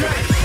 Break